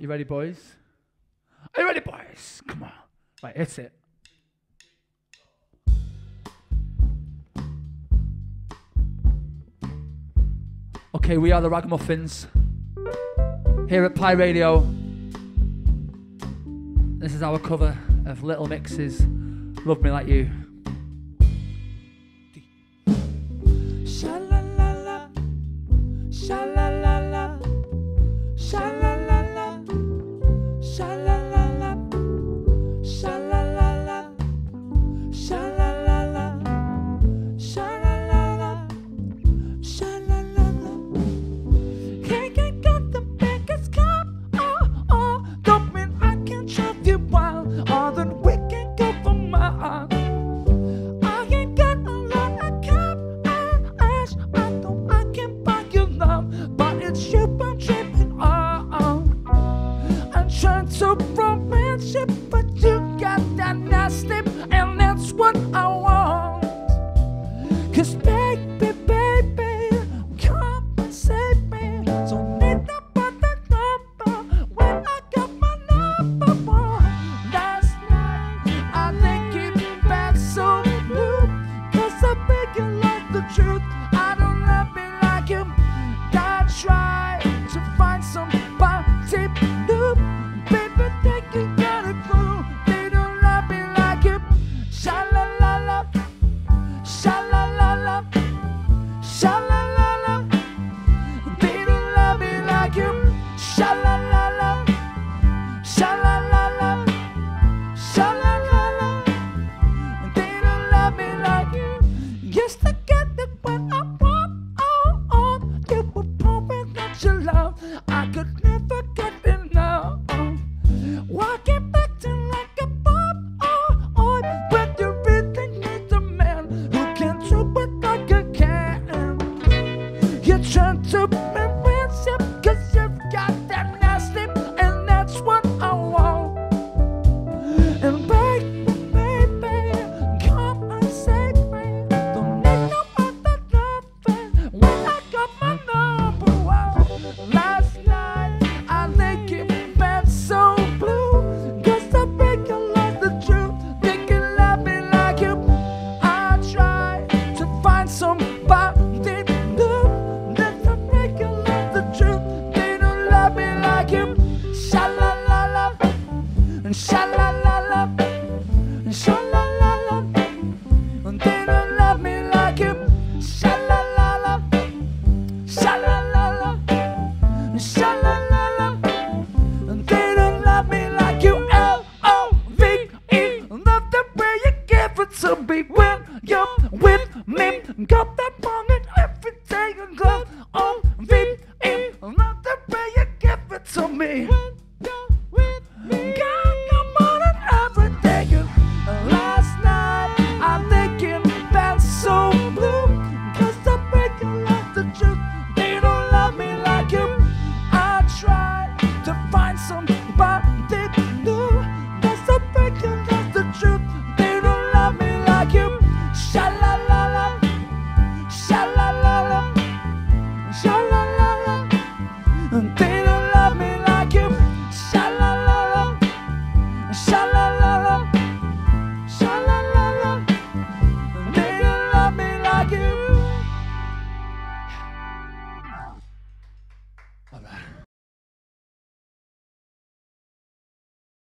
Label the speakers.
Speaker 1: You ready, boys? Are you ready, boys? Come on. Right, it's it. Okay, we are the Ragamuffins here at Pie Radio. This is our cover of Little Mix's Love Me Like You.
Speaker 2: trying to romance you, but you got that nasty, and that's what I want. Cause baby, baby, come and save me. So need the butter number when I got my number one. Last night, I think it back so blue, cause I figure like the truth. I don't. and shalala. every take and love on me. Not the way you give it to me. Shut